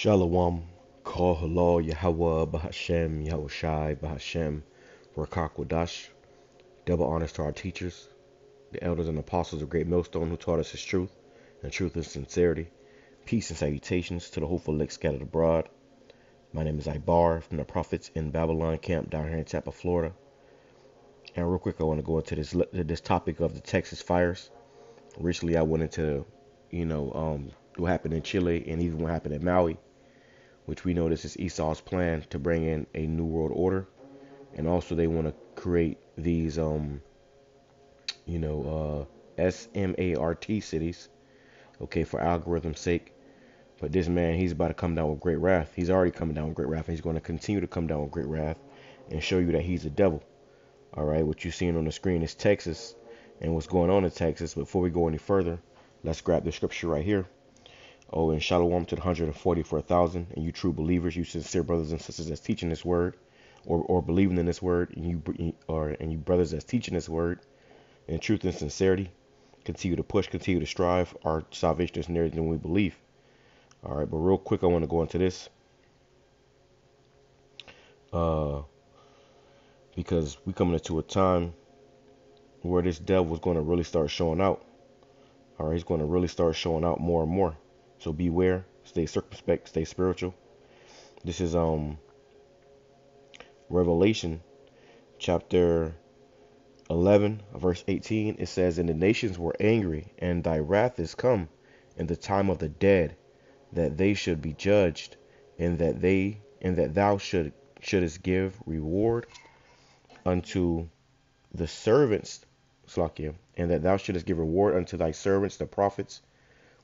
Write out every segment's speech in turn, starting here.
Shalom, Kol Halal, Yahweh, Bahashem, Yahweh Shai, Bahashem, Rakak Wadash. Double honors to our teachers, the elders and apostles of Great Millstone who taught us His truth and truth and sincerity. Peace and salutations to the hopeful elect scattered abroad. My name is Ibar from the Prophets in Babylon camp down here in Tampa, Florida. And real quick, I want to go into this this topic of the Texas fires. Recently, I went into, you know, um, what happened in Chile and even what happened in Maui which we this is Esau's plan to bring in a new world order, and also they want to create these, um, you know, uh, SMART cities, okay, for algorithm's sake. But this man, he's about to come down with great wrath. He's already coming down with great wrath, and he's going to continue to come down with great wrath and show you that he's a devil. All right, what you're seeing on the screen is Texas and what's going on in Texas. Before we go any further, let's grab the scripture right here. Oh, and shalom to the 144,000, and you true believers, you sincere brothers and sisters that's teaching this word, or, or believing in this word, and you or and you brothers that's teaching this word in truth and sincerity. Continue to push, continue to strive. Our salvation is nearer than we believe. All right, but real quick, I want to go into this. Uh, because we coming into a time where this devil is going to really start showing out. All right, he's going to really start showing out more and more. So beware, stay circumspect, stay spiritual. This is um Revelation chapter 11 verse 18 it says and the nations were angry and thy wrath is come in the time of the dead that they should be judged and that they and that thou should shouldest give reward unto the servants Slakia, and that thou shouldest give reward unto thy servants the prophets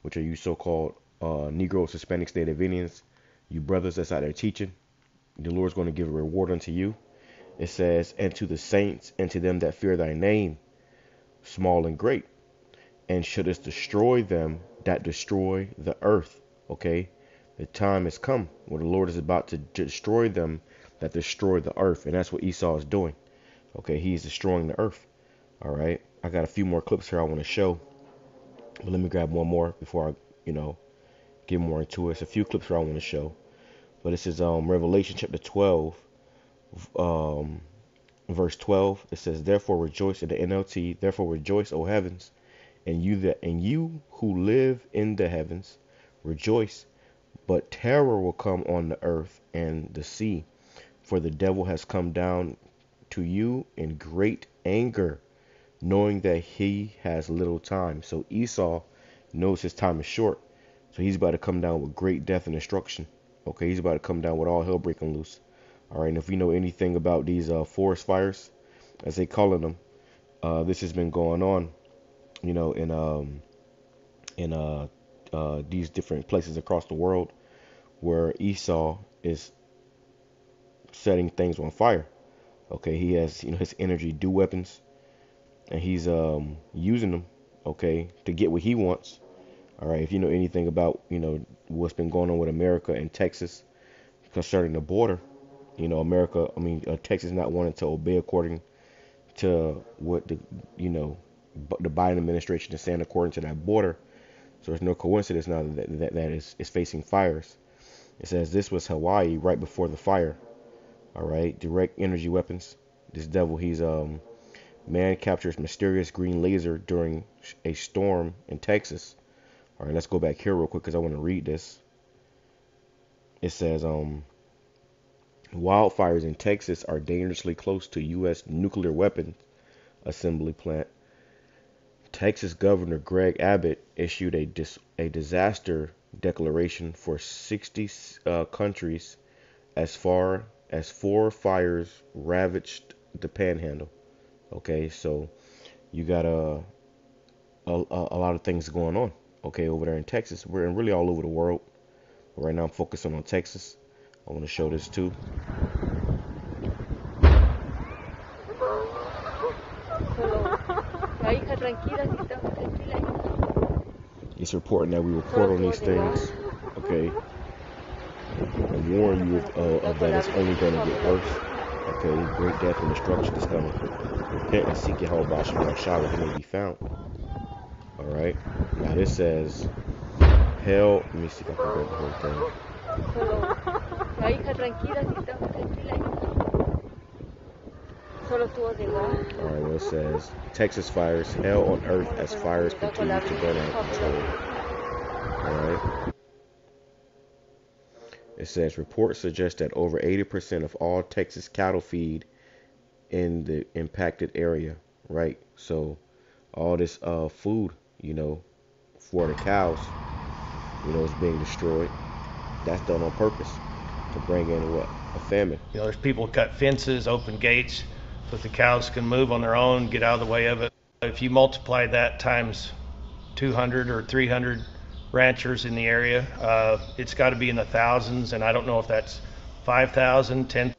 which are you so-called uh, Negroes, Hispanics, Native Indians, you brothers that's out there teaching, the Lord's going to give a reward unto you. It says, and to the saints and to them that fear thy name, small and great, and shouldest destroy them that destroy the earth. Okay, the time has come where the Lord is about to destroy them that destroy the earth, and that's what Esau is doing. Okay, he's destroying the earth. All right, I got a few more clips here I want to show, but let me grab one more before I, you know, get more into it. It's a few clips here I want to show. But this is um, Revelation chapter 12, um, verse 12. It says, Therefore rejoice in the NLT, therefore rejoice, O heavens, and you that and you who live in the heavens, rejoice. But terror will come on the earth and the sea, for the devil has come down to you in great anger, knowing that he has little time. So Esau knows his time is short. So he's about to come down with great death and destruction. Okay, he's about to come down with all hell breaking loose. All right, and if we know anything about these uh, forest fires, as they calling them, uh, this has been going on, you know, in um, in uh, uh, these different places across the world where Esau is setting things on fire. Okay, he has you know his energy do weapons, and he's um, using them. Okay, to get what he wants. All right, if you know anything about you know what's been going on with America and Texas concerning the border, you know America, I mean uh, Texas not wanting to obey according to what the you know the Biden administration is saying according to that border. So it's no coincidence now that that, that is, is facing fires. It says this was Hawaii right before the fire. All right, direct energy weapons. This devil, he's um man captures mysterious green laser during a storm in Texas. All right, let's go back here real quick because I want to read this. It says, um, wildfires in Texas are dangerously close to U.S. nuclear weapons assembly plant. Texas Governor Greg Abbott issued a dis- a disaster declaration for 60 uh, countries as far as four fires ravaged the Panhandle. Okay, so you got a a, a lot of things going on okay, over there in Texas. We're in really all over the world. But right now I'm focusing on Texas. I want to show this too. It's important that we report on these things, okay? And warn you of, uh, of that it's only going to get worse. Okay, great death and destruction is coming. Repent and seek Yahweh Shah that he may be found. Alright. Now this says hell let me see if I can grab the whole thing. Solo, la hija tranquila, si estaba tranquila. Solo estuvo cegada. All right, well, it says Texas fires hell on earth as fires continue to burn out of control. All right. It says reports suggest that over 80% of all Texas cattle feed in the impacted area. Right. So all this uh food, you know, for the cows, you know, is being destroyed. That's done on purpose to bring in what a famine. You know, there's people cut fences, open gates, so the cows can move on their own, get out of the way of it. If you multiply that times 200 or 300 ranchers in the area, uh, it's got to be in the thousands, and I don't know if that's 5,000, 10,000.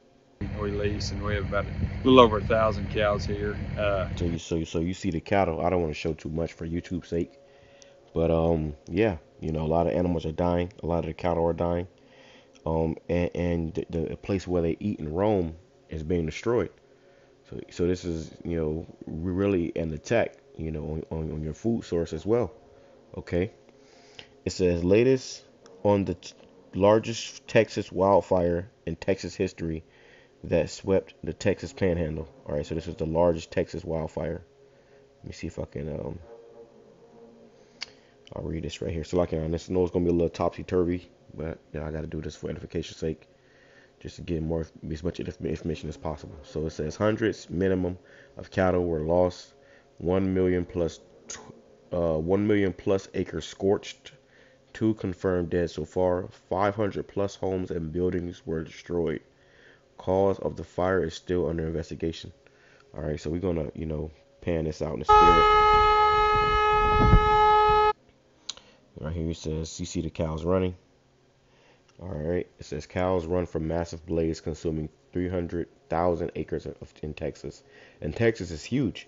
We lease, and we have about a little over a thousand cows here. Uh, So you so you, so you see the cattle. I don't want to show too much for YouTube's sake, but um yeah, you know a lot of animals are dying. A lot of the cattle are dying. Um and and the, the place where they eat and roam is being destroyed. So so this is you know really an attack you know on, on, on your food source as well. Okay. It says latest on the t- largest Texas wildfire in Texas history that swept the Texas Panhandle. All right, so this is the largest Texas wildfire. Let me see if I can um. I'll read this right here. So like I this know it's gonna be a little topsy turvy, but you know, I got to do this for edification's sake, just to get more as much information as possible. So it says hundreds minimum of cattle were lost, one million plus, uh, one million plus acres scorched, two confirmed dead so far, 500 plus homes and buildings were destroyed. Cause of the fire is still under investigation. All right, so we're gonna, you know, pan this out in the spirit. Right here it says, you see the cows running. All right, it says cows run from massive blaze consuming 300,000 acres of, in Texas, and Texas is huge.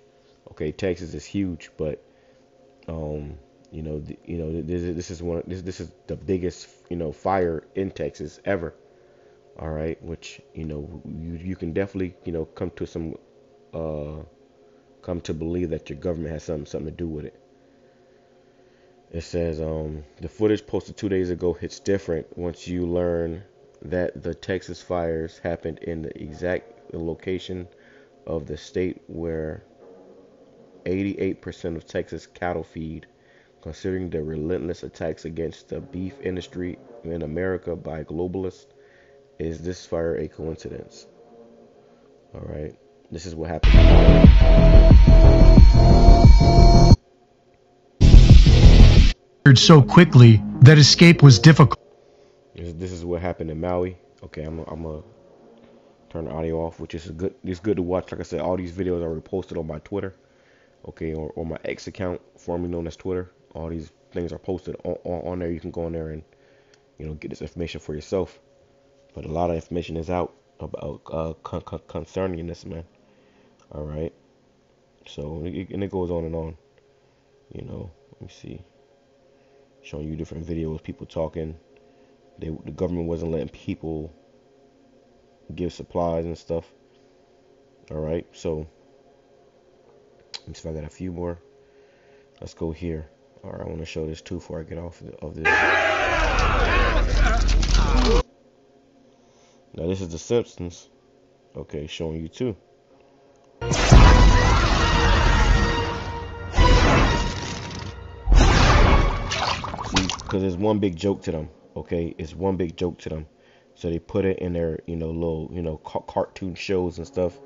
Okay, Texas is huge, but um, you know, the, you know, this, is- this is one, this this is the biggest, you know, fire in Texas ever. All right, which you know, you you can definitely, you know, come to some, uh, come to believe that your government has something something to do with it. It says um, the footage posted two days ago hits different once you learn that the Texas fires happened in the exact location of the state where 88% of Texas cattle feed. Considering the relentless attacks against the beef industry in America by globalists, is this fire a coincidence? All right, this is what happened. so quickly that escape was difficult. This, is what happened in Maui. Okay, I'm I'm gonna turn the audio off, which is good. It's good to watch. Like I said, all these videos are posted on my Twitter, okay, or, or my X account, formerly known as Twitter. All these things are posted on, on, on there. You can go on there and you know get this information for yourself. But a lot of information is out about uh, con- con- concerning this man. All right. So and it goes on and on. You know, let me see. Showing you different videos, people talking. They the government wasn't letting people give supplies and stuff. All right, so let me see if I got a few more. Let's go here. All right, I want to show this too before I get off of this. Now this is The Simpsons. Okay, showing you too. See, because it's one big joke to them. Okay, it's one big joke to them. So they put it in their, you know, little, you know, ca- cartoon shows and stuff,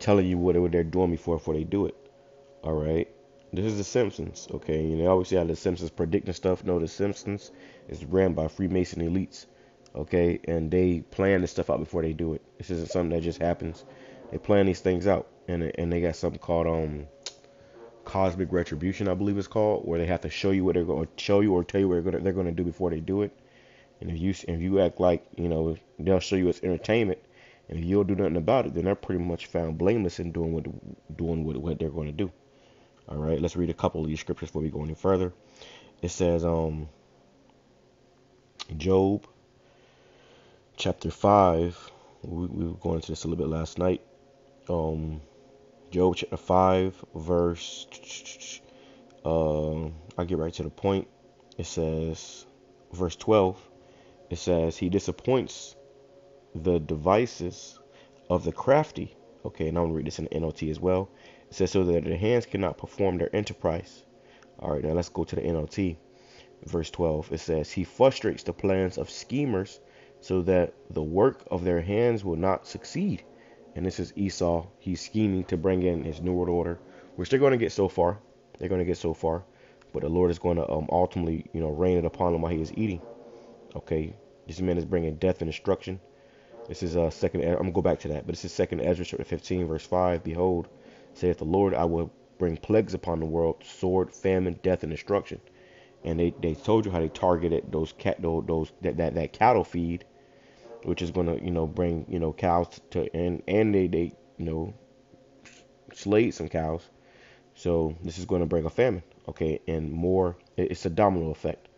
telling you what, what they're doing before before they do it. All right. This is The Simpsons. Okay, you know, obviously how The Simpsons predicting stuff. No, The Simpsons is ran by Freemason elites. Okay, and they plan this stuff out before they do it. This isn't something that just happens. They plan these things out, and and they got something called um cosmic retribution, I believe it's called, where they have to show you what they're going to show you or tell you what they're going they're going to do before they do it. And if you if you act like you know they'll show you it's entertainment, and if you don't do nothing about it, then they're pretty much found blameless in doing what doing what, what they're going to do. All right, let's read a couple of these scriptures before we go any further. It says, um, Job chapter five. We, we were going into this a little bit last night. Um, Job chapter five, verse. Uh, I'll get right to the point. It says, verse twelve. It says he disappoints the devices of the crafty. Okay, and I'm gonna read this in the NLT as well. It says so that their hands cannot perform their enterprise. All right, now let's go to the NLT. Verse 12. It says he frustrates the plans of schemers so that the work of their hands will not succeed. And this is Esau. He's scheming to bring in his new world order, which they're going to get so far. They're going to get so far, but the Lord is going to um, ultimately, you know, rain it upon him while he is eating. Okay, this man is bringing death and destruction. This is a uh, second. I'm gonna go back to that, but this is second Esdras chapter 15, verse 5. Behold, saith the Lord, I will bring plagues upon the world, sword, famine, death, and destruction. And they, they told you how they targeted those cat those, those that, that that cattle feed which is going to you know bring you know cows to and and they they you know slayed some cows. So this is going to bring a famine, okay, and more. It's a domino effect,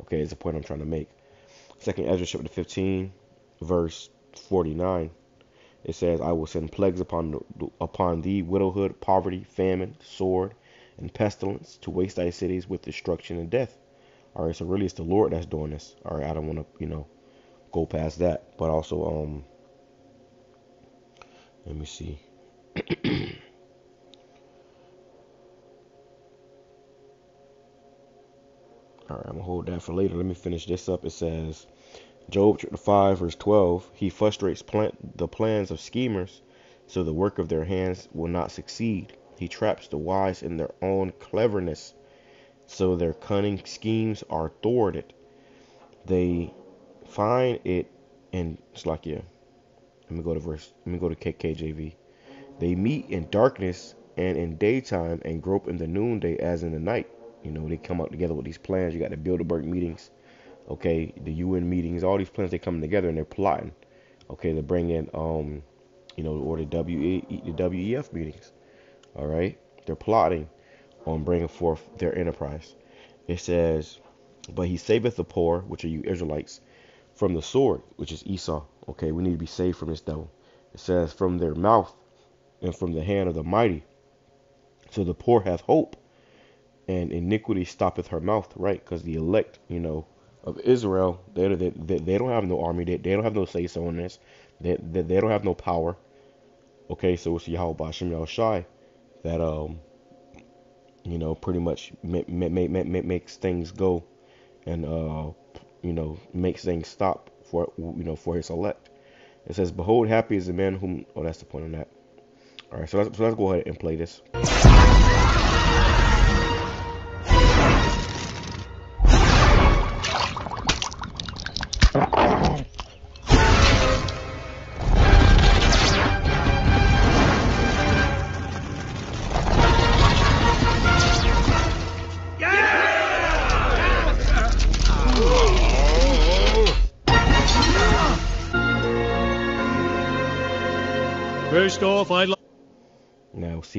okay. Is the point I'm trying to make. Second Esdras chapter 15, verse 49. It says, "I will send plagues upon upon thee, widowhood, poverty, famine, sword, and pestilence, to waste thy cities with destruction and death." All right, so really, it's the Lord that's doing this. All right, I don't want to, you know, go past that. But also, um, let me see. All right, I'm gonna hold that for later. Let me finish this up. It says, Job chapter 5, verse 12. He frustrates the plans of schemers, so the work of their hands will not succeed. He traps the wise in their own cleverness, so their cunning schemes are thwarted. They Find it in Slakia. Let me go to verse. Let me go to KKJV. They meet in darkness and in daytime and grope in the noonday as in the night. You know, they come up together with these plans. You got the Bilderberg meetings, okay, the UN meetings, all these plans they come together and they're plotting, okay, to bring in, um, you know, or the WE, the WEF meetings, all right. They're plotting on bringing forth their enterprise. It says, but he saveth the poor, which are you Israelites, from the sword, which is Esau. Okay, we need to be saved from this devil. It says, from their mouth and from the hand of the mighty. So the poor hath hope, and iniquity stoppeth her mouth, right? Because the elect, you know, of Israel, they, they, they don't have no army, they, they don't have no say so in this, they, they, they don't have no power. Okay, so it's Yahweh Bashem Yahushai that, um, you know, pretty much ma- ma- ma- makes things go and uh, you know, makes things stop for you know for his elect. It says, "Behold, happy is the man whom." Oh, that's the point on that. All right, so let's, so let's go ahead and play this.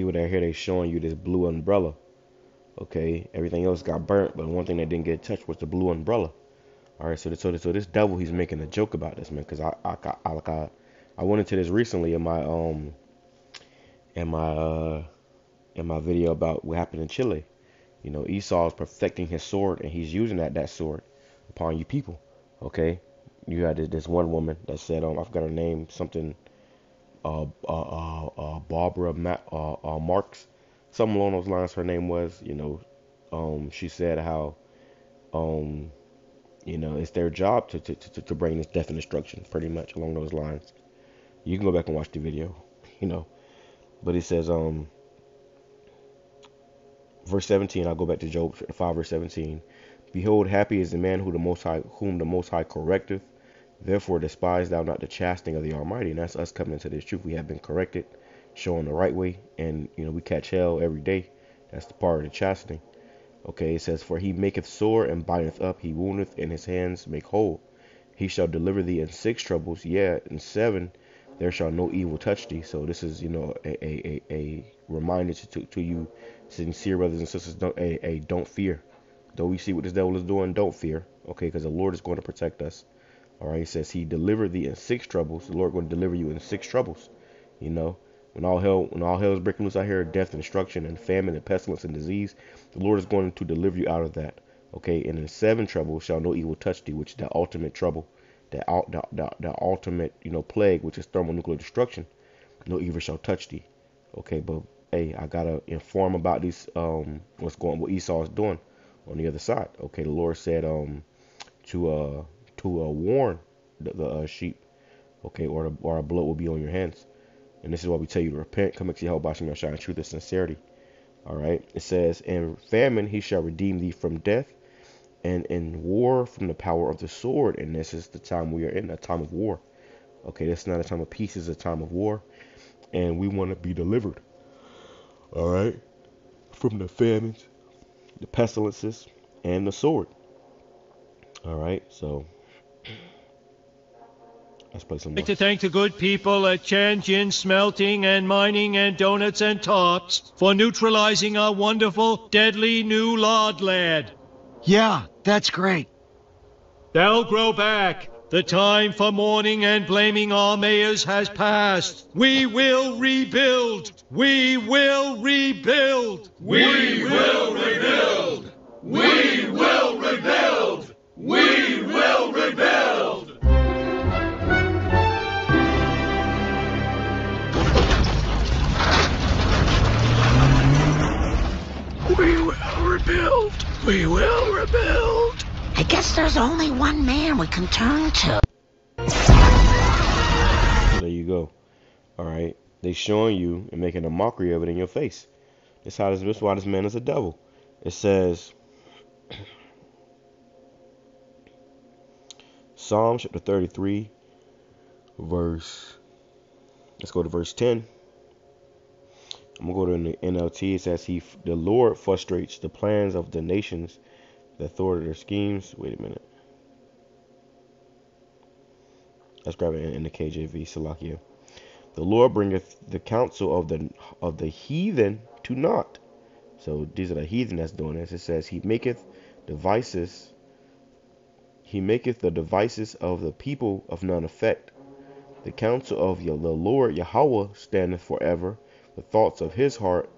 See what I hear they showing you this blue umbrella. Okay, everything else got burnt, but one thing that didn't get touched was the blue umbrella. All right, so this, so this, so this devil, he's making a joke about this man, because I, I, I, like I, I went into this recently in my um, in my uh, in my video about what happened in Chile. You know, Esau is perfecting his sword, and he's using that that sword upon you people. Okay, you had this one woman that said, um, I forgot her name, something uh, uh, uh, uh, Barbara Ma- uh, Marx, something along those lines. Her name was, you know, um, she said how, um, you know, it's their job to, to, to, to bring this death and destruction, pretty much along those lines. You can go back and watch the video, you know, but it says, um, verse 17. I'll go back to Job 5, verse 17. Behold, happy is the man who the Most High, whom the Most High correcteth Therefore, despise thou not the chastening of the Almighty. And that's us coming into this truth. We have been corrected, showing the right way, and you know we catch hell every day. That's the part of the chastening. Okay, it says, For he maketh sore and bindeth up, he woundeth, and his hands make whole. He shall deliver thee in six troubles, yeah, in seven there shall no evil touch thee. So this is, you know, a a, a, a reminder to, to, to you sincere brothers and sisters, don't a, a don't fear. Though we see what this devil is doing, don't fear. Okay, because the Lord is going to protect us. All right, he says he delivered thee in six troubles. The Lord going to deliver you in six troubles. You know, when all hell when all hell is breaking loose out here, death and destruction and famine and pestilence and disease, the Lord is going to deliver you out of that. Okay, and in seven troubles shall no evil touch thee, which is the ultimate trouble. the, the, the, the ultimate, you know, plague, which is thermonuclear destruction. No evil shall touch thee. Okay, but hey, I gotta inform about these um what's going what Esau is doing on the other side. Okay, the Lord said um to uh to uh, warn the, the uh, sheep. Okay, or the, or blood will be on your hands. And this is why we tell you to repent, come back to help, Bashim Yashai, in truth and sincerity. All right. It says, In famine he shall redeem thee from death, and in war from the power of the sword. And this is the time we are in, a time of war. Okay, this is not a time of peace, it's a time of war. And we want to be delivered. All right. From the famines, the pestilences, and the sword. All right. So I'd like to thank the good people at Chanjin Smelting and Mining and Donuts and Tops for neutralizing our wonderful, deadly new lard lad. Yeah, that's great. They'll grow back. The time for mourning and blaming our mayors has passed. We will rebuild. We will rebuild. We will rebuild. We will rebuild. We will rebuild. We will rebuild. We will rebuild. I guess there's only one man we can turn to. There you go. All right. They showing you and making a mockery of it in your face. This how this, this why this man is a devil. It says Psalm chapter 33, verse. Let's go to verse 10. I'm gonna go to the NLT. It says he, the Lord frustrates the plans of the nations that thwarted their schemes. Wait a minute. Let's grab it in, the KJV. Salakia. The Lord bringeth the counsel of the of the heathen to naught. So these are the heathen that's doing this. It says he maketh devices. He maketh the devices of the people of none effect. The counsel of the Lord Yahweh standeth forever. The thoughts of His heart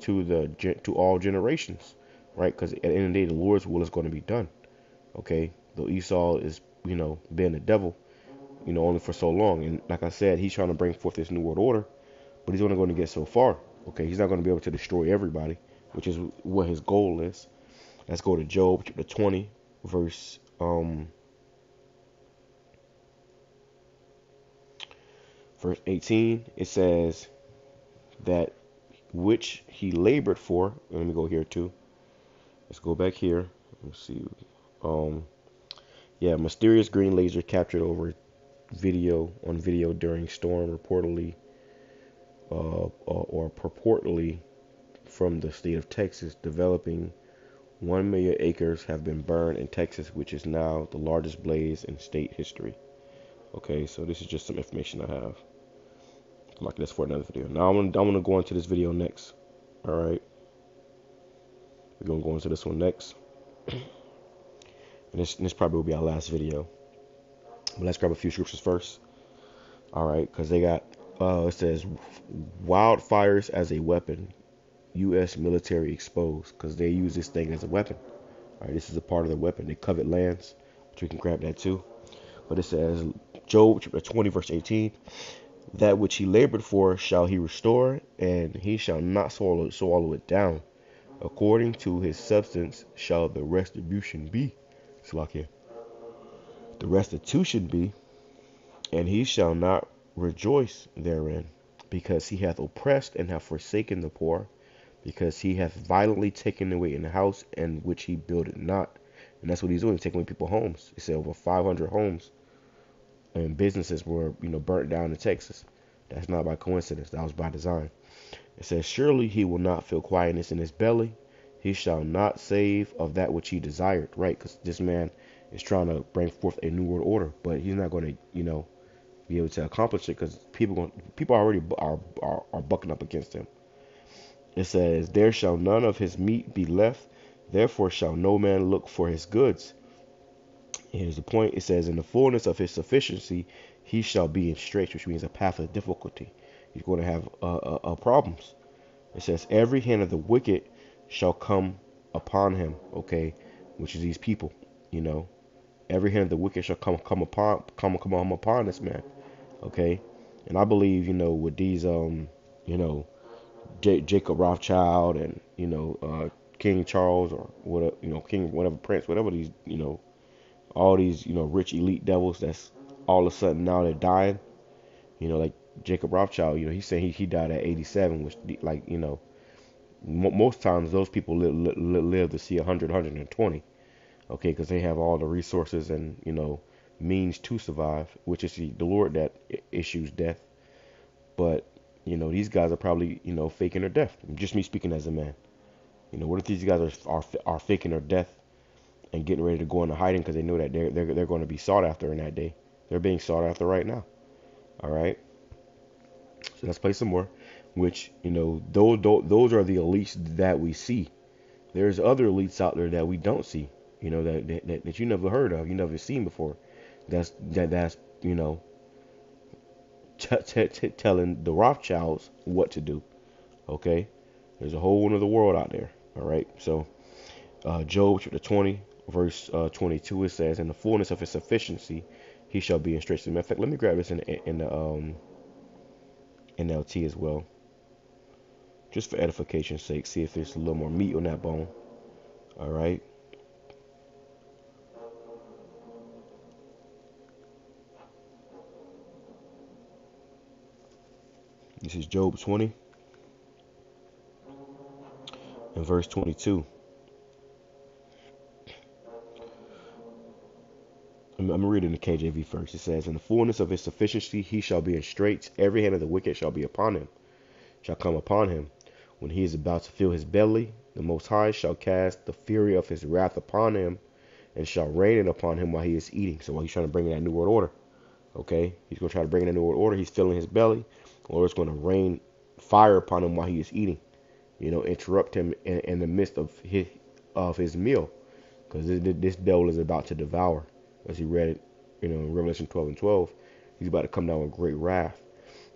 to the to all generations. Right? Because at the end of the day, the Lord's will is going to be done. Okay. Though Esau is, you know, being the devil, you know, only for so long. And like I said, he's trying to bring forth this new world order, but he's only going to get so far. Okay, he's not going to be able to destroy everybody, which is what his goal is. Let's go to Job chapter 20, verse um verse 18. It says that which he labored for. Let me go here too. Let's go back here. Let's see. Um, yeah, mysterious green laser captured over video on video during storm reportedly uh, or, or purportedly from the state of Texas developing 1 million acres have been burned in Texas which is now the largest blaze in state history okay so this is just some information I have like this for another video now I'm gonna, I'm gonna go into this video next all right we're gonna go into this one next and this, this probably will be our last video but let's grab a few scriptures first. All right, because they got uh, it says wildfires as a weapon. U.S. military exposed because they use this thing as a weapon. All right, this is a part of the weapon. They covet lands, which we can grab that too. But it says Job chapter 20 verse 18. That which he labored for shall he restore, and he shall not swallow swallow it down. According to his substance shall the retribution be. Slakia the restitution be, and he shall not rejoice therein, because he hath oppressed and hath forsaken the poor, because he hath violently taken away in the house and which he builded not. And that's what he's doing, taking away people's homes. He said over 500 homes and businesses were, you know, burnt down in Texas. That's not by coincidence. That was by design. It says, Surely he will not feel quietness in his belly. He shall not save of that which he desired. Right? Because this man is trying to bring forth a new world order, but he's not going to, you know, be able to accomplish it because people going people already are, are are bucking up against him. It says, "There shall none of his meat be left; therefore shall no man look for his goods." Here's the point. It says, "In the fullness of his sufficiency, he shall be in straits," which means a path of difficulty. He's going to have uh, uh, uh, problems. It says, "Every hand of the wicked shall come upon him." Okay, which is these people, you know every hand of the wicked shall come come upon come come on upon this man. Okay, and I believe you know with these um you know J- Jacob Rothschild and you know uh, King Charles or whatever you know King whatever Prince whatever these you know all these you know rich elite devils that's all of a sudden now they're dying. You know like Jacob Rothschild, you know he said he he died at 87, which like you know most times those people live, live, live to see 100 120 okay because they have all the resources and you know means to survive which is the, the lord that issues death. But you know these guys are probably you know faking their death. Just me speaking as a man. You know what if these guys are are, are faking their death and getting ready to go into hiding because they know that they're, they're they're going to be sought after in that day they're being sought after right now all right so let's play some more which you know those those are the elites that we see. There's other elites out there that we don't see, you know that that, that you never heard of, you never seen before. That's that that's you know t- t- t- telling the Rothschilds what to do. Okay, there's a whole another world out there. All right, so uh, Job chapter 20 verse uh, 22 it says, "In the fullness of his sufficiency, he shall be in strength." In fact, let me grab this in in the um, NLT as well just for edification's sake, see if there's a little more meat on that bone. All right. This is Job 20 and verse 22. I'm, reading the KJV first. It says, In the fullness of his sufficiency he shall be in straits, every hand of the wicked shall be upon him, shall come upon him. When he is about to fill his belly, the Most High shall cast the fury of his wrath upon him and shall rain it upon him while he is eating. So while he's trying to bring in that New World Order, okay, he's going to try to bring in that New World Order. He's filling his belly, or it's going to rain fire upon him while he is eating. You know, interrupt him in, in the midst of his of his meal, because this, this devil is about to devour. As he read it, you know, in Revelation 12 and 12, he's about to come down with great wrath.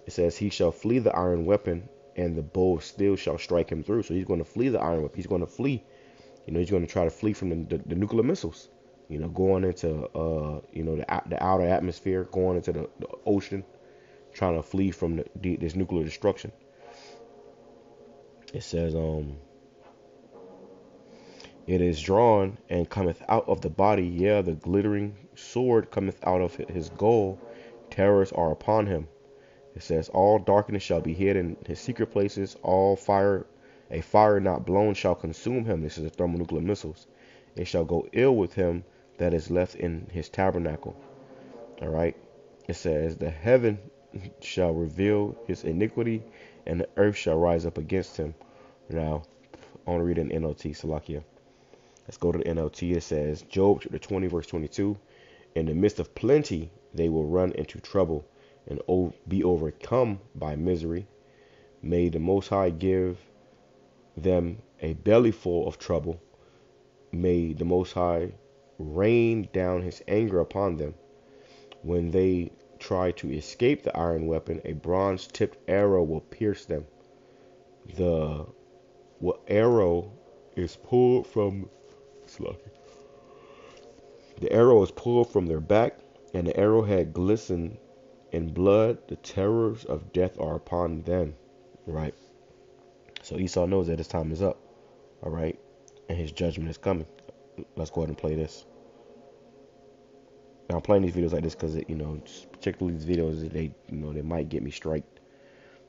It says, He shall flee the iron weapon and the bow of steel shall strike him through. So he's going to flee the iron weapon. He's going to flee. You know, he's going to try to flee from the, the, the nuclear missiles. You know, going into uh, you know the the outer atmosphere, going into the, the ocean, trying to flee from the, the, this nuclear destruction. It says, um, it is drawn and cometh out of the body. yea, the glittering sword cometh out of his goal. Terrors are upon him. It says, All darkness shall be hid in his secret places, all fire, a fire not blown shall consume him. This is the thermonuclear missiles. It shall go ill with him that is left in his tabernacle. All right. It says, The heaven shall reveal his iniquity, and the earth shall rise up against him. Now, I want to read an NLT, Salakia. Let's go to the NLT. It says, Job chapter 20, verse 22. In the midst of plenty, they will run into trouble and be overcome by misery. May the Most High give them a bellyful of trouble. May the Most High rain down his anger upon them. When they try to escape the iron weapon, a bronze tipped arrow will pierce them. The arrow is pulled from the arrow is pulled from their back, and the arrowhead glistens in blood, the terrors of death are upon them. Right? So Esau knows that his time is up. All right? And his judgment is coming. Let's go ahead and play this. Now I'm playing these videos like this because it, you know, particularly these videos, they you know they might get me striked,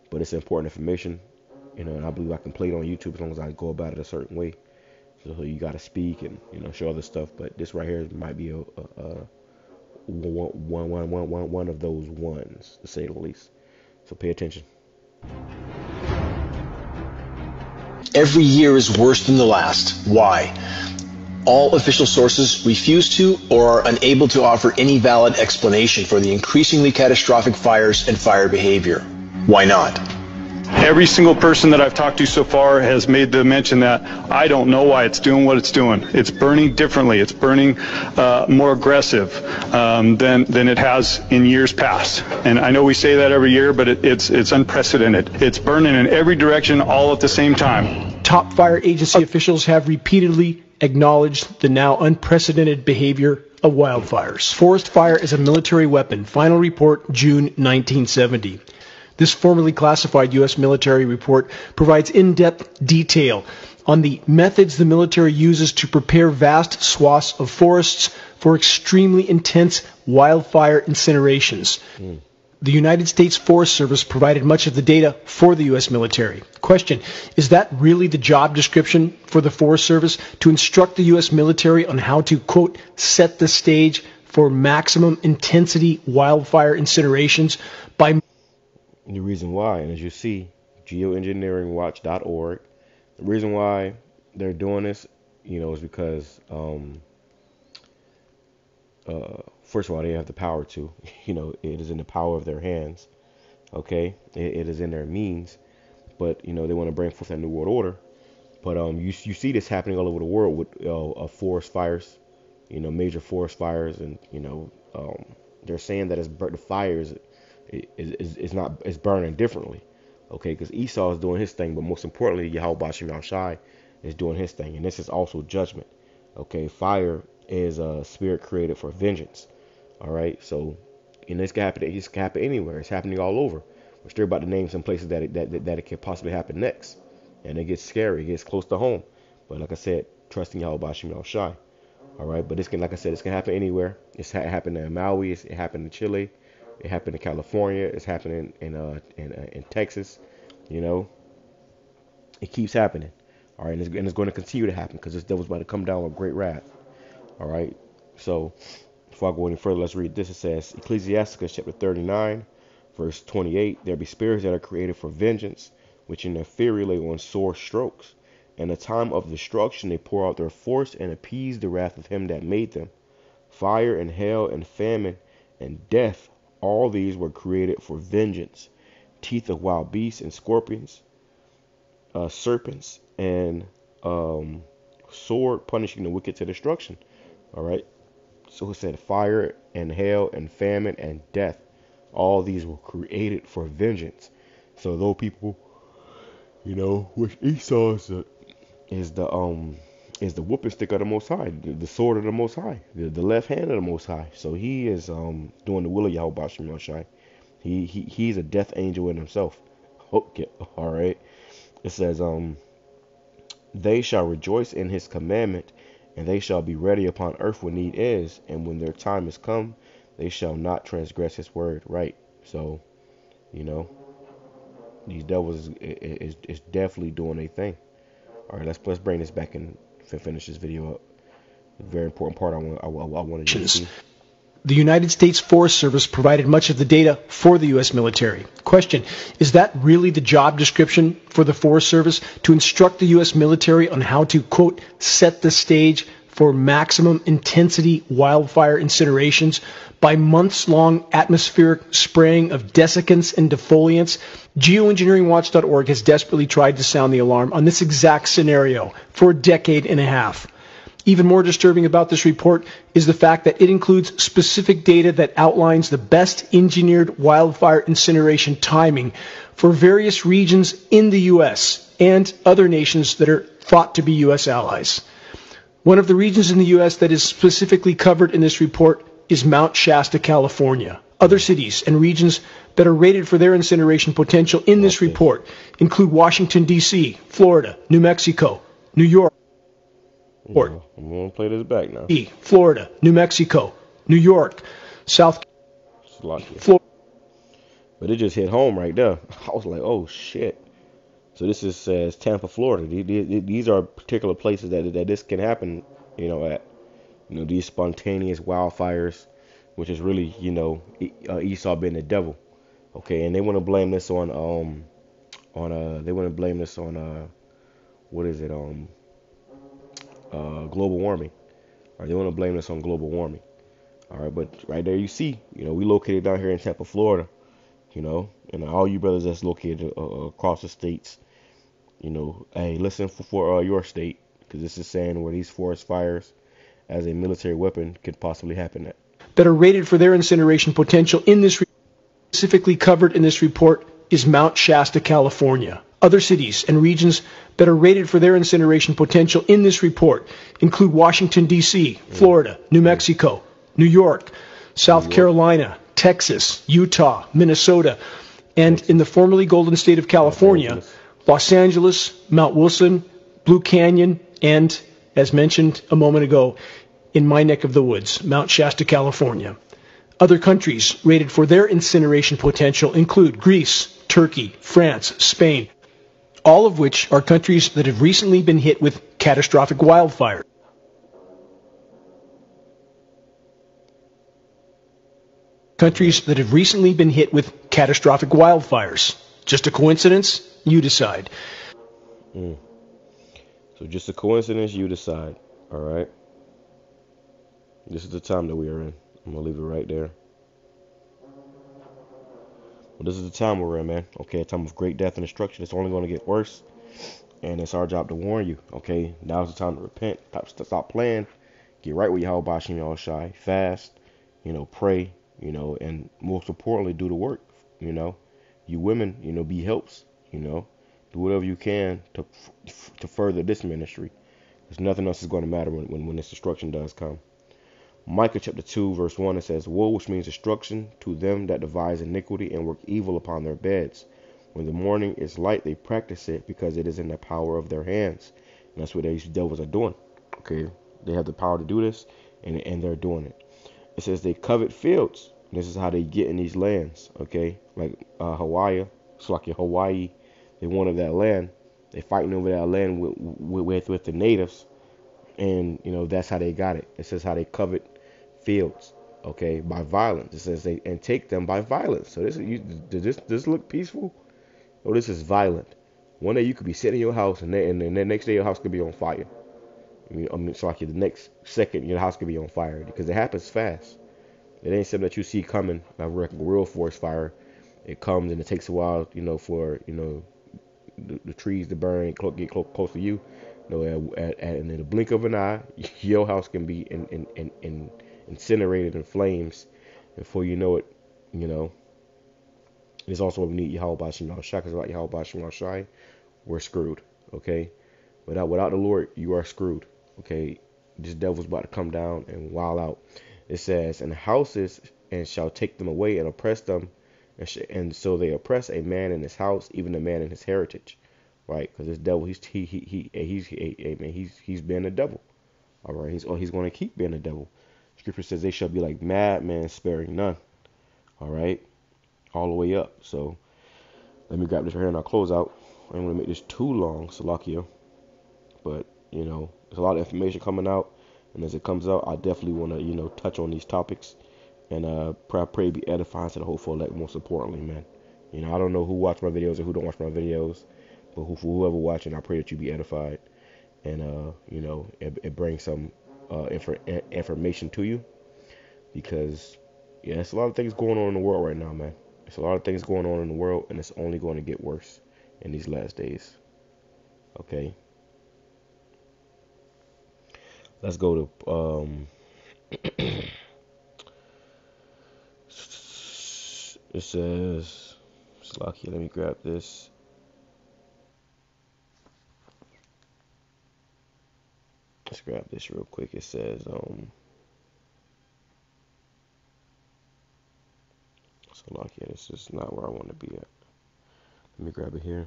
but it's important information, you know, and I believe I can play it on YouTube as long as I go about it a certain way. So you got to speak and you know show other stuff, but this right here might be a, a, a one, one, one, one, one of those ones, to say the least. So pay attention. Every year is worse than the last. Why? All official sources refuse to or are unable to offer any valid explanation for the increasingly catastrophic fires and fire behavior. Why not? Every single person that I've talked to so far has made the mention that I don't know why it's doing what it's doing. It's burning differently. It's burning uh, more aggressive um, than than it has in years past. And I know we say that every year, but it, it's it's unprecedented. It's burning in every direction all at the same time. Top fire agency officials have repeatedly acknowledged the now unprecedented behavior of wildfires. Forest fire is a military weapon. Final report, June 1970. This formally classified U.S. military report provides in-depth detail on the methods the military uses to prepare vast swaths of forests for extremely intense wildfire incinerations. Mm. The United States Forest Service provided much of the data for the U.S. military. Question Is that really the job description for the Forest Service to instruct the U.S. military on how to, quote, set the stage for maximum intensity wildfire incinerations by. The reason why, and as you see, geoengineeringwatch.org, the reason why they're doing this, you know, is because, um, uh, first of all, they have the power to. You know, it is in the power of their hands. Okay, it, it is in their means. But you know, they want to bring forth that new world order. But um, you you see this happening all over the world with uh, forest fires. You know, major forest fires, and you know, um, they're saying that it's the fires is, is, is not is burning differently. Okay, because Esau is doing his thing, but most importantly, Yahweh Shem Shai is doing his thing, and this is also judgment. Okay, fire is a spirit created for vengeance. All right, so and this can happen. It can happen anywhere. It's happening all over. We're still about to name some places that it, that, that, that it could possibly happen next, and it gets scary. It gets close to home. But like I said, trusting Yahweh Bashim Shai. All right, but this can, like I said, this can happen anywhere. It's ha- happened in Maui. It's, it happened in Chile. It happened in California. It's happening in uh, in uh, in Texas. You know, it keeps happening. All right, and it's, and it's going to continue to happen because this devil's about to come down with great wrath. All right, so before I go any further, let's read this. It says Ecclesiasticus chapter 39, verse 28. There be spirits that are created for vengeance, which in their fury lay on sore strokes. In the time of destruction they pour out their force and appease the wrath of him that made them. Fire and hail and famine and death, all these were created for vengeance. Teeth of wild beasts and scorpions, uh, serpents, and um, sword punishing the wicked to destruction. All right. So it said fire and hail and famine and death. All these were created for vengeance. So though people, you know, which Esau is the, is the um is the whooping stick of the Most High, the, sword of the Most High, the, the, left hand of the Most High. So he is um doing the will of Yahweh Shem Shai. He he he's a death angel in himself. Okay, all right. It says um they shall rejoice in his commandment and they shall be ready upon earth when need is, and when their time is come, they shall not transgress his word. Right. So, you know, these devils is, is, is definitely doing a thing. All right, let's let's bring this back and finish this video up. Very important part I want I, I, I wanted you to see. The United States Forest Service provided much of the data for the U.S. military. Question Is that really the job description for the Forest Service to instruct the U.S. military on how to, quote, set the stage for maximum intensity wildfire incinerations by months long atmospheric spraying of desiccants and defoliants? Geoengineeringwatch.org has desperately tried to sound the alarm on this exact scenario for a decade and a half. Even more disturbing about this report is the fact that it includes specific data that outlines the best engineered wildfire incineration timing for various regions in the U.S. and other nations that are thought to be U.S. allies. One of the regions in the U.S. that is specifically covered in this report is Mount Shasta, California. Other cities and regions that are rated for their incineration potential in this report include Washington, D.C., Florida, New Mexico, New York, Florida. I'm gonna play this back now. Florida, New Mexico, New York, South Florida. But it just hit home right there. I was like, oh shit. So this is says Tampa, Florida. These are particular places that that this can happen. You know, at you know these spontaneous wildfires, which is really you know uh, Esau being the devil. Okay, and they want to blame this on um on uh they want to blame this on uh what is it um uh, global warming. Or they want to blame this on global warming. All right, but right there you see, you know, we located down here in Tampa, Florida. You know, and all you brothers that's located uh, across the states, you know, hey, listen for, for uh, your state because this is saying where these forest fires as a military weapon could possibly happen at. That are rated for their incineration potential in this re- specifically covered in this report is Mount Shasta, California. Other cities and regions that are rated for their incineration potential in this report include Washington, D.C., Florida, New Mexico, New York, South Carolina, Texas, Utah, Minnesota, and in the formerly golden state of California, Los Angeles, Mount Wilson, Blue Canyon, and, as mentioned a moment ago, in my neck of the woods, Mount Shasta, California. Other countries rated for their incineration potential include Greece, Turkey, France, Spain, all of which are countries that have recently been hit with catastrophic wildfires. Countries that have recently been hit with catastrophic wildfires. Just a coincidence? You decide. Mm. So just a coincidence, you decide. All right. This is the time that we are in. I'm gonna leave it right there. Well, this is the time we're in, man. Okay, a time of great death and destruction. It's only gonna get worse, and it's our job to warn you. Okay, now's the time to repent. Stop, stop playing. Get right with Yahweh Bashim Y'all Shy. Fast. You know, pray. You know, and most importantly, do the work. You know, you women, you know, be helps. You know, do whatever you can to to further this ministry. Because nothing else is going to matter when, when, when this destruction does come. Micah chapter 2, verse 1, it says, Woe, which means destruction to them that devise iniquity and work evil upon their beds. When the morning is light, they practice it because it is in the power of their hands. And that's what these devils are doing. Okay, they have the power to do this, and, and they're doing it. It says they covet fields. This is how they get in these lands. Okay, like uh, Hawaii, it's like Hawaii, they wanted that land. They fighting over that land with, with with the natives, and you know that's how they got it. It says how they covet fields, okay, by violence. It says they and take them by violence. So this you, does this this look peaceful? Oh, this is violent. One day you could be sitting in your house, and then, and the next day your house could be on fire. I mean, um, it's like the next second your house could be on fire because it happens fast. It ain't something that you see coming like real forest fire. It comes and it takes a while, you know, for you know the, the trees to burn, get close, close to you. You know, at, at, in the blink of an eye, your house can be in, in, in, in incinerated in flames. Before you know it, you know, it's also what we need Yahweh Bashim Shai, because without Yahweh we're screwed. Okay? Without without the Lord, you are screwed. Okay? This devil's about to come down and wild out. It says, and houses and shall take them away and oppress them, and, sh- and so they oppress a man in his house, even a man in his heritage, right? Because this devil, he's he he he he's he, he, he, he's he's been a devil, all right. He's oh he's going to keep being a devil. Scripture says they shall be like madmen, sparing none. All right, all the way up. So let me grab this right here and I'll close out. I don't want to make this too long, Salakia. But you know, there's a lot of information coming out, and as it comes out, I definitely want to you know touch on these topics, and uh, pray, pray be edifying to the whole elect. Most importantly, man. You know, I don't know who watch my videos or who don't watch my videos, but who, whoever watching, I pray that you be edified, and uh, you know, it, it brings some uh, infor- information to you because yeah, it's a lot of things going on in the world right now, man. There's a lot of things going on in the world, and it's only going to get worse in these last days. Okay. Let's go to um. it says, Slocky, let me grab this. Let's grab this real quick. It says, um, yeah, this is not where I want to be at. Let me grab it here.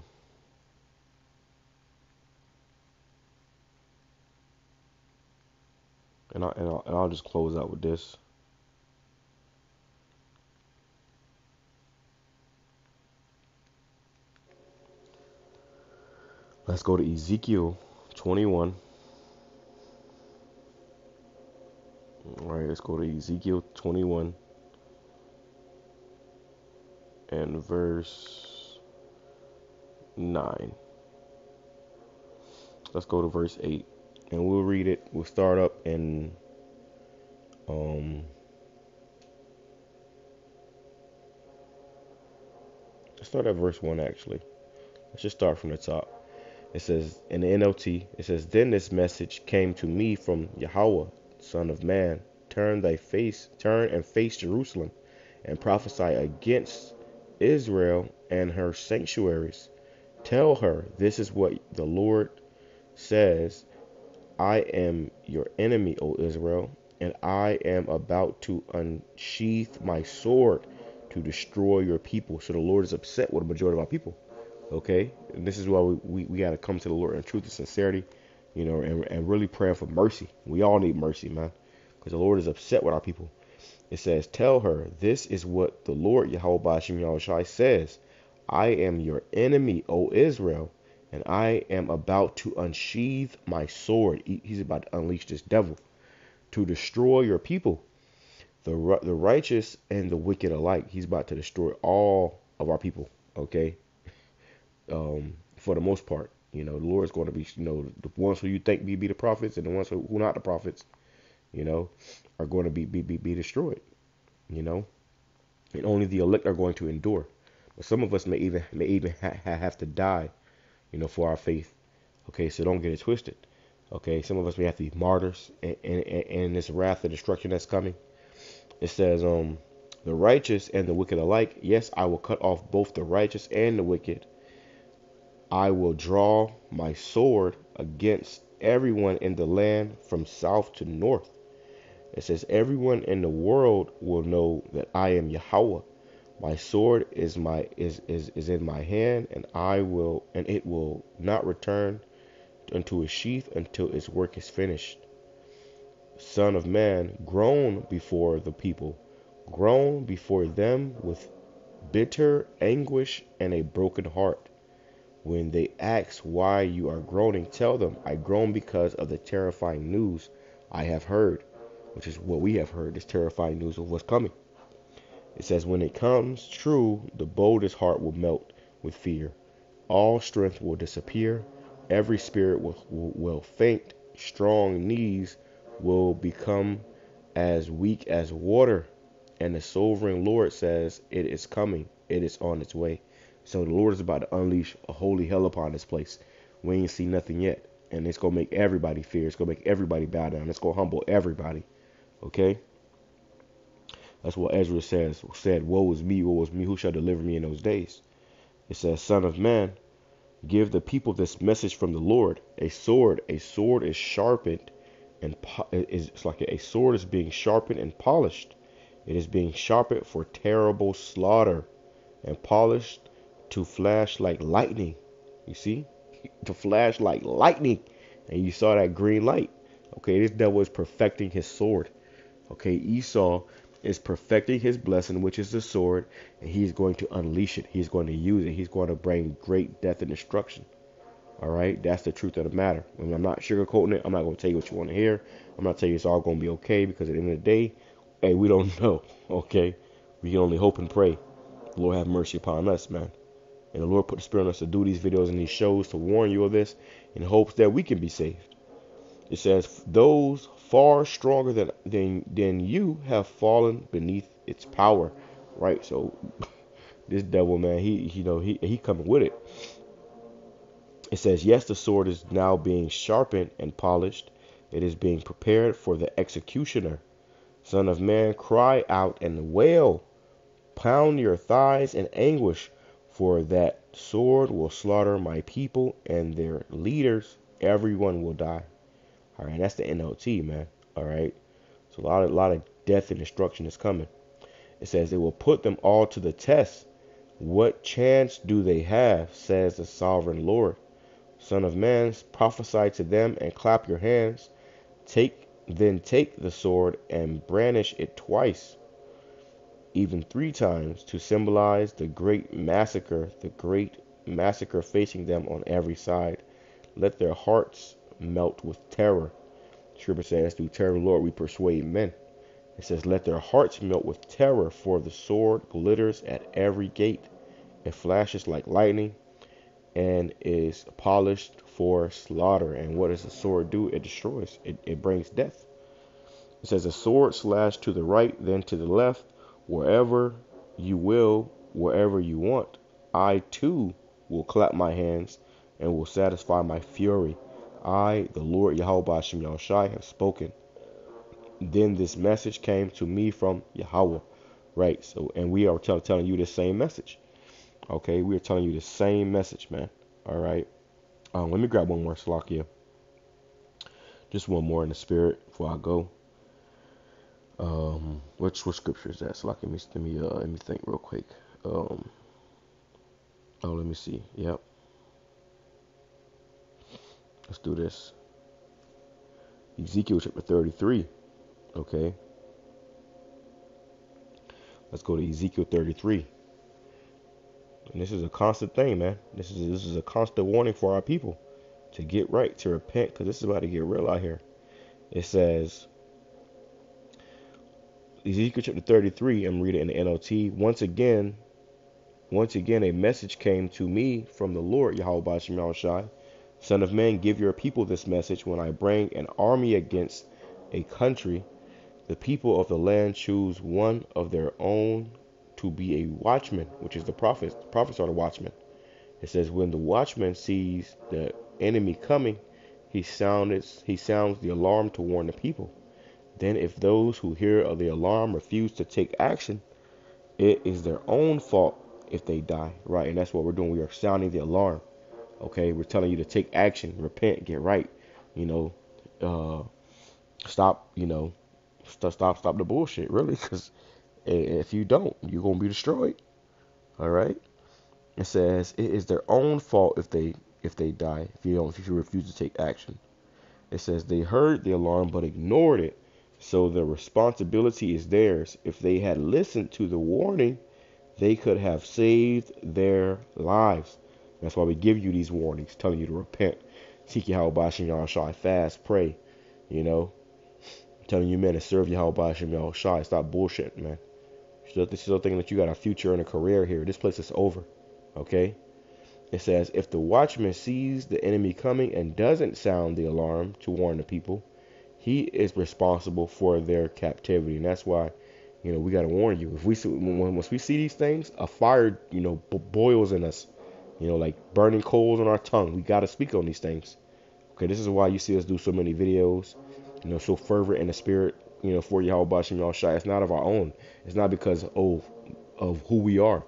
And, I, and, I'll, and I'll just close out with this. Let's go to Ezekiel 21. All right, let's go to Ezekiel 21 and verse 9. Let's go to verse 8 and we'll read it. We'll start up in um Let's start at verse 1 actually. Let's just start from the top. It says in the NLT, it says, Then this message came to me from Yahweh, Son of man, turn thy face, turn and face Jerusalem, and prophesy against Israel and her sanctuaries. Tell her this is what the Lord says I am your enemy, O Israel, and I am about to unsheath my sword to destroy your people. So the Lord is upset with the majority of our people. Okay? And this is why we, we, we got to come to the Lord in truth and sincerity, you know, and, and really praying for mercy. We all need mercy, man, because the Lord is upset with our people. It says, Tell her, this is what the Lord Yahweh Bashim Yahushai says I am your enemy, O Israel, and I am about to unsheathe my sword. He's about to unleash this devil to destroy your people, the, the righteous and the wicked alike. He's about to destroy all of our people, okay? Um, for the most part, you know, the Lord is going to be, you know, the ones who you think be, be the prophets and the ones who, who not the prophets, you know, are going to be, be, be, be destroyed, you know, and only the elect are going to endure. But some of us may even may even ha- have to die, you know, for our faith. Okay, so don't get it twisted. Okay, some of us may have to be martyrs in, in, in this wrath and destruction that's coming. It says, um, the righteous and the wicked alike. Yes, I will cut off both the righteous and the wicked. I will draw my sword against everyone in the land from south to north. It says, Everyone in the world will know that I am Yahweh. My sword is my is, is, is in my hand, and I will and it will not return unto its sheath until its work is finished. Son of man, groan before the people, groan before them with bitter anguish and a broken heart. When they ask why you are groaning, tell them, I groan because of the terrifying news I have heard which is what we have heard, this terrifying news of what's coming. It says, When it comes true, the boldest heart will melt with fear. All strength will disappear. Every spirit will, will, will faint. Strong knees will become as weak as water. And the sovereign Lord says, It is coming. It is on its way. So the Lord is about to unleash a holy hell upon this place. We ain't seen nothing yet. And it's going to make everybody fear. It's going to make everybody bow down. It's to humble everybody. Okay? That's what Ezra says. Said, Woe is me, woe is me, who shall deliver me in those days? It says, Son of man, give the people this message from the Lord. A sword, a sword is sharpened and po- it's like a sword is being sharpened and polished. It is being sharpened for terrible slaughter and polished to flash like lightning. You see? To flash like lightning. And you saw that green light. Okay, this devil is perfecting his sword. Okay, Esau is perfecting his blessing, which is the sword, and he's going to unleash it. He's going to use it. He's going to bring great death and destruction. All right, that's the truth of the matter. I I'm not sugarcoating it. I'm not going to tell you what you want to hear. I'm not telling you it's all going to be okay because at the end of the day, hey, we don't know. Okay, we can only hope and pray. The Lord have mercy upon us, man. And the Lord put the Spirit on us to do these videos and these shows to warn you of this in hopes that we can be saved. It says, Those far stronger than, than, than you have fallen beneath its power. Right? So this devil man, he you know, he he coming with it. It says, Yes, the sword is now being sharpened and polished. It is being prepared for the executioner. Son of man, cry out and wail. Pound your thighs in anguish, for that sword will slaughter my people and their leaders. Everyone will die. All right, that's the NLT, man. All right, so a lot of a lot of death and destruction is coming. It says it will put them all to the test. What chance do they have? Says the sovereign Lord. Son of man, prophesy to them and clap your hands. Take then take the sword and brandish it twice, even three times, to symbolize the great massacre, the great massacre facing them on every side. Let their hearts melt with terror. Scripture says, through terror, Lord, we persuade men. It says, let their hearts melt with terror, for the sword glitters at every gate. It flashes like lightning and is polished for slaughter. And what does the sword do? It destroys, it, it brings death. It says, a sword slashed to the right, then to the left, wherever you will, wherever you want. I too will clap my hands and will satisfy my fury. I, the Lord Yahweh Shem Yahushai, have spoken. Then this message came to me from Yahweh. Right? So and we are tell, telling you the same message. Okay, we are telling you the same message, man. All right. Um, let me grab one more Slakia. Just one more in the spirit before I go. Um, which what scripture is that? Slakia, let me let me uh let me think real quick. Um, oh, let me see. Yep. Let's do this. Ezekiel chapter 33. Okay. Let's go to Ezekiel 33. And this is a constant thing, man. This is this is a constant warning for our people to get right, to repent, because this is about to get real out here. It says Ezekiel chapter 33, I'm reading in the NLT. Once again, once again, a message came to me from the Lord, Yahweh Shai. Son of man, give your people this message when I bring an army against a country. The people of the land choose one of their own to be a watchman, which is the prophets. The prophets are the watchmen. It says, when the watchman sees the enemy coming, he sounds he sounds the alarm to warn the people. Then, if those who hear of the alarm refuse to take action, it is their own fault if they die. Right, and that's what we're doing. We are sounding the alarm. Okay, we're telling you to take action, repent, get right. You know, uh, stop. You know, stop, stop, stop the bullshit. Really, because if you don't, you're gonna be destroyed. All right. It says it is their own fault if they if they die if you don't if you refuse to take action. It says they heard the alarm but ignored it, so the responsibility is theirs. If they had listened to the warning, they could have saved their lives. That's why we give you these warnings, telling you to repent, seek Yahweh Shem Shai, fast, pray. You know, I'm telling you, man, to serve Yahweh Shem Shai. Stop bullshit, man. This is still thinking that you got a future and a career here. This place is over. Okay? It says, if the watchman sees the enemy coming and doesn't sound the alarm to warn the people, he is responsible for their captivity. And that's why, you know, we got to warn you. If we see, once we see these things, a fire, you know, boils in us, you know, like burning coals on our tongue. We got to speak on these things. Okay, this is why you see us do so many videos, you know, so fervent in the spirit, you know, for Yahweh Shem Shai. It's not of our own. It's not because oh of who we are.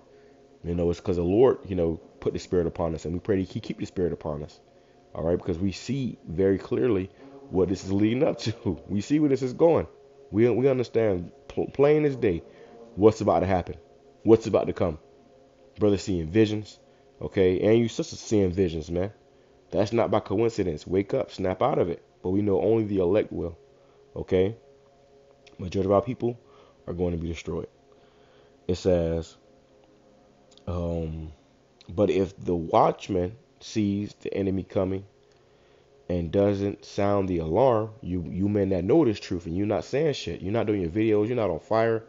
You know, it's because the Lord, you know, put the Spirit upon us, and we pray that He keep the Spirit upon us. All right, because we see very clearly what this is leading up to. We see where this is going. We we understand plain as day what's about to happen, what's about to come. Brother seeing visions, okay, and you sisters seeing visions, man. That's not by coincidence. Wake up, snap out of it. But we know only the elect will. Okay? Majority of our people are going to be destroyed. It says, um, but if the watchman sees the enemy coming and doesn't sound the alarm, you you men that know this truth and you're not saying shit, you're not doing your videos, you're not on fire.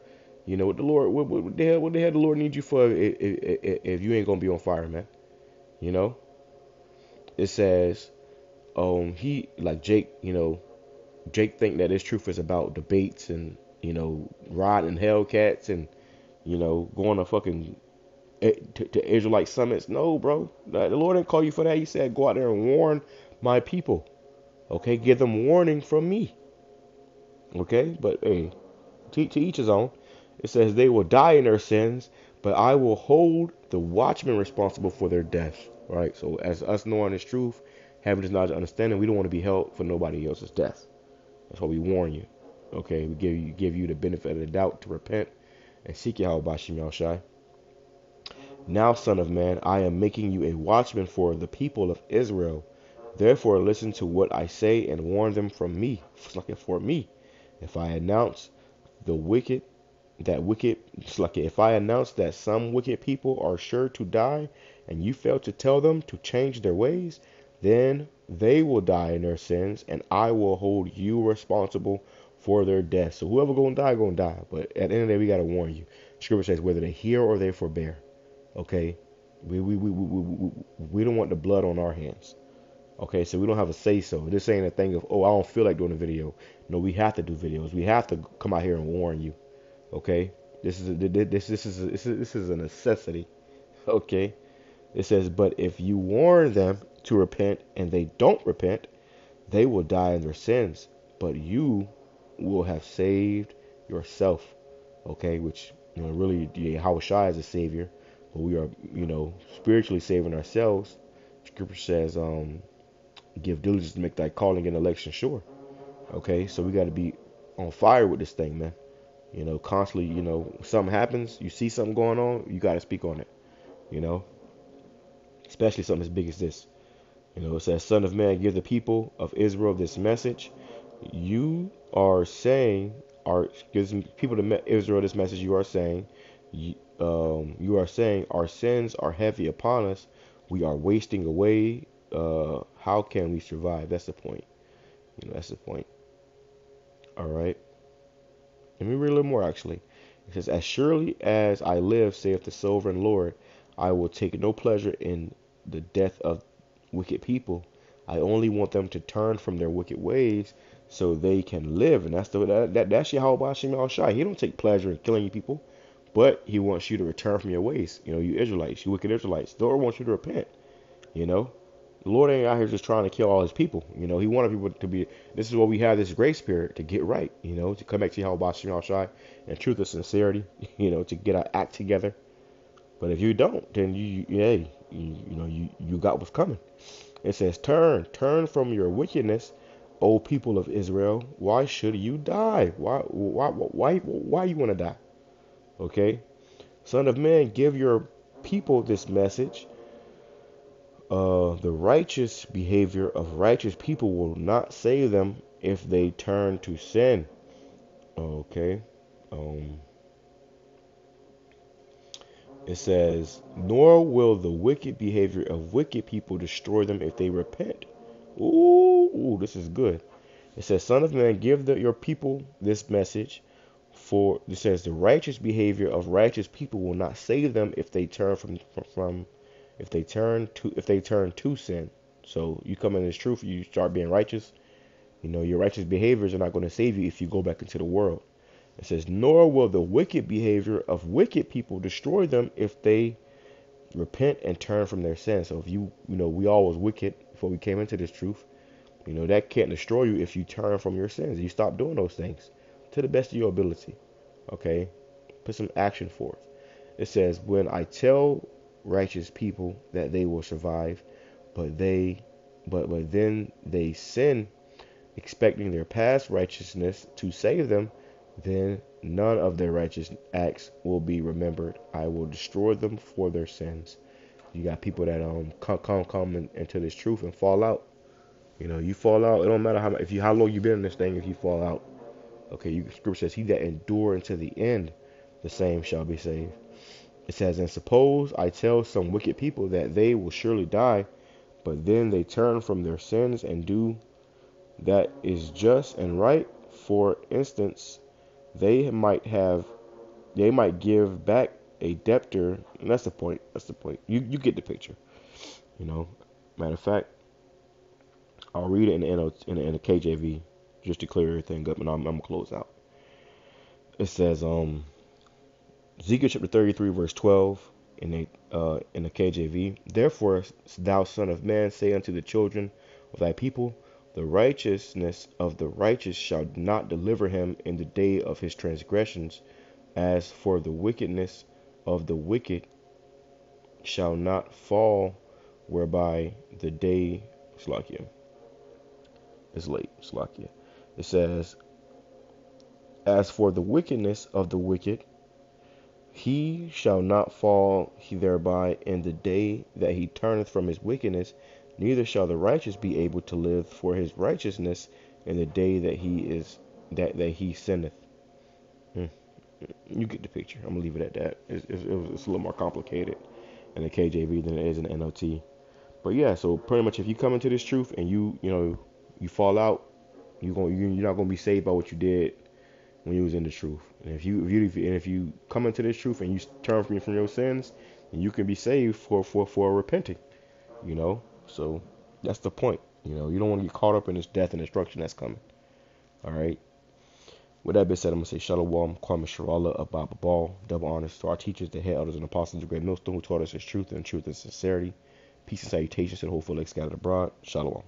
You know what the Lord, what, what the hell, what the hell the Lord needs you for if, if, if you ain't gonna be on fire, man? You know. It says, um, he like Jake, you know, Jake think that his truth is about debates and you know riding Hellcats and you know going to fucking to, to Israelite summits. No, bro. The Lord didn't call you for that. He said, go out there and warn my people. Okay, give them warning from me. Okay, but hey, to, to each his own. It says they will die in their sins, but I will hold the watchman responsible for their death. Right. So as us knowing this truth, having this knowledge, understanding, we don't want to be held for nobody else's death. That's why we warn you. Okay, we give you give you the benefit of the doubt to repent and seek Yahweh Bashim Shai. Now, Son of Man, I am making you a watchman for the people of Israel. Therefore, listen to what I say and warn them from me, for me. If I announce the wicked, that wicked, like if I announce that some wicked people are sure to die, and you fail to tell them to change their ways, then they will die in their sins, and I will hold you responsible for their death. So whoever gonna die, gonna die. But at the end of the day, we gotta warn you. Scripture says whether they hear or they forbear. Okay, we we, we, we, we, we don't want the blood on our hands. Okay, so we don't have a say so. This ain't a thing of oh I don't feel like doing a video. No, we have to do videos. We have to come out here and warn you. Okay, this is a, this this is a, this is this is a necessity. Okay, it says but if you warn them to repent and they don't repent, they will die in their sins. But you will have saved yourself. Okay, which you know really Yahweh Shai is a savior but we are, you know, spiritually saving ourselves Scripture says, um, give diligence to make thy calling and election sure. Okay, so we got to be on fire with this thing, man. You know, constantly, you know, something happens, you see something going on, you got to speak on it. You know, especially something as big as this. You know, it says, Son of man, give the people of Israel this message. You are saying, are gives people of Israel this message. You are saying, um, you are saying, our sins are heavy upon us. We are wasting away. Uh, how can we survive? That's the point. You know, that's the point. All right. Let me read a little more actually. It says, As surely as I live, saith the sovereign Lord, I will take no pleasure in the death of wicked people. I only want them to turn from their wicked ways so they can live. And that's the that, that that's Yahweh Hashem Al Shai. He don't take pleasure in killing people, but he wants you to return from your ways. You know, you Israelites, you wicked Israelites. The Lord wants you to repent. You know, the Lord ain't out here just trying to kill all his people. You know, he wanted people to be, this is what we have this grace spirit to get right, you know, to come back to Yahweh Shai and truth and sincerity, you know, to get our act together. But if you don't, then you, you hey, you, you know, you, you got what's coming. It says, turn, turn from your wickedness, O people of Israel. Why should you die? Why, why, why, why you want to die? Okay. Son of man, give your people this message uh, the righteous behavior of righteous people will not save them if they turn to sin. Okay. Um, it says, Nor will the wicked behavior of wicked people destroy them if they repent. Ooh, ooh this is good. It says, Son of man, give the, your people this message. For it says, the righteous behavior of righteous people will not save them if they turn from from, from if they turn to if they turn to sin. So you come in this truth, you start being righteous. You know, your righteous behaviors are not going to save you if you go back into the world. It says, nor will the wicked behavior of wicked people destroy them if they repent and turn from their sins. So if you, you know, we all was wicked before we came into this truth. You know, that can't destroy you if you turn from your sins. You stop doing those things to the best of your ability. Okay? Put some action forth. It says, when I tell righteous people that they will survive, but they but but then they sin expecting their past righteousness to save them, then none of their righteous acts will be remembered. I will destroy them for their sins. You got people that um come come come in, into this truth and fall out. You know, you fall out. It don't matter how if you how long you've been in this thing. If you fall out, okay. You, scripture says, "He that endure unto the end, the same shall be saved." It says, And suppose I tell some wicked people that they will surely die, but then they turn from their sins and do that is just and right. For instance, they might have, they might give back a debtor. And that's the point. That's the point. You you get the picture. You know. Matter of fact, I'll read it in the, in the, in the KJV just to clear everything up, and I'm, I'm gonna close out. It says, um, Ezekiel chapter 33, verse 12 in the, uh, in the KJV. Therefore, thou son of man, say unto the children of thy people, the righteousness of the righteous shall not deliver him in the day of his transgressions. As for the wickedness of the wicked shall not fall, whereby the day Slakia is late. Slakia. It says, As for the wickedness of the wicked he shall not fall thereby in the day that he turneth from his wickedness, neither shall the righteous be able to live for his righteousness in the day that he is that that he sinneth. Hmm. You get the picture. I'm gonna leave it at that. It's, it's, it's, a little more complicated in the KJV than it is in the NLT. But yeah, so pretty much if you come into this truth and you you know you fall out, you're going you're not gonna be saved by what you did when you was in the truth. And if you if you and if you come into this truth and you turn from from your sins, then you can be saved for for for repenting. You know, so that's the point. You know, you don't want to get caught up in this death and destruction that's coming. All right. With that being said, I'm gonna say Shalom, Kwame Sharala, Ababa Ball, double honors to our teachers, the head elders and apostles, the great millstone who taught us his truth and truth and sincerity. Peace and salutations to the whole full scattered abroad. Shalom.